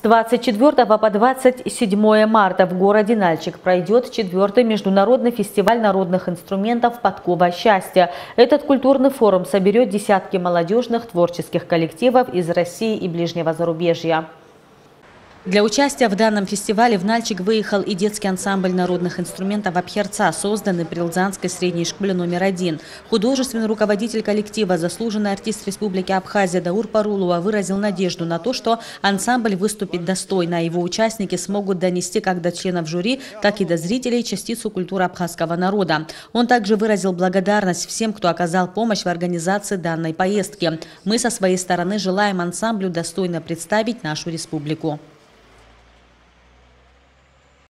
С 24 по 27 марта в городе Нальчик пройдет четвертый международный фестиваль народных инструментов «Подкова счастья». Этот культурный форум соберет десятки молодежных творческих коллективов из России и ближнего зарубежья. Для участия в данном фестивале в Нальчик выехал и детский ансамбль народных инструментов «Абхерца», созданный при Лзанской средней школе номер один. Художественный руководитель коллектива, заслуженный артист Республики Абхазия Даур Парулова выразил надежду на то, что ансамбль выступит достойно, а его участники смогут донести как до членов жюри, так и до зрителей частицу культуры абхазского народа. Он также выразил благодарность всем, кто оказал помощь в организации данной поездки. Мы со своей стороны желаем ансамблю достойно представить нашу республику.